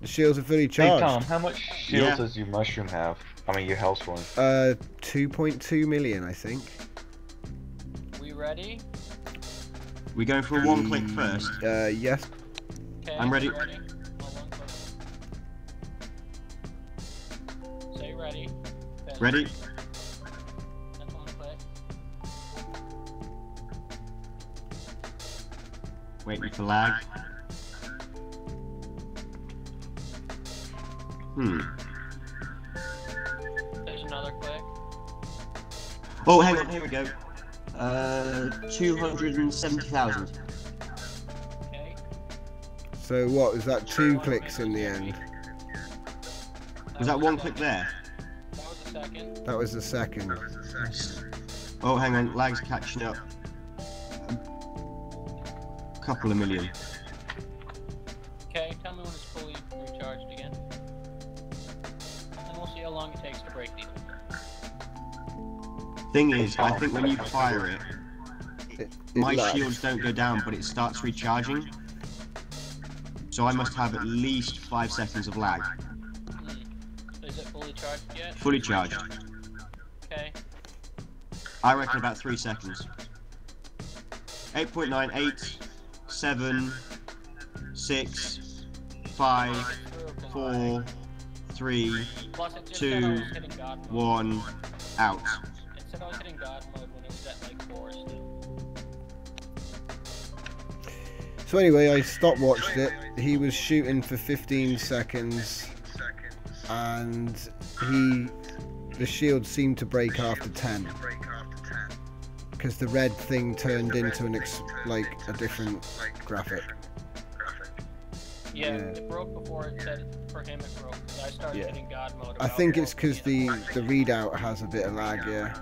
The shields are fully Hey charged. Tom, how much shields Yeah. does your mushroom have? I mean, your health one. Uh, 2.2 million, I think. We ready? We going for a one click first. Uh, yes. Okay. I'm ready. Ready. Hold on, quick. Say ready. Then Ready? Waiting for lag. Hmm. There's another click. Oh, hang on, here we go. Uh, 270,000. Okay. So what, was that two clicks in the end? Was that one click there? That was the second. That was the second. Oh, hang on, lag's catching up. Couple of million. Okay, tell me when it's fully recharged again. And we'll see how long it takes to break these. Thing is, I think when you fire it, It, it my lagged. shields don't go down, but it starts recharging. So I must have at least five seconds of lag. Hmm. Is it fully charged yet? Fully charged. Okay. I reckon about three seconds. 8.9, 8, 7, 6, 5, Through, can 4, 3, Plus, it just two. 1, out. Four. So anyway, I stopwatched it. He was shooting for 15 seconds, and he, the shield seemed to break after 10, because the red thing turned into an ex- like a different graphic. Yeah, Yeah. it broke before it said for him it broke. 'cause I started Yeah. hitting God mode. I think it's because the the readout has a bit of lag. Yeah.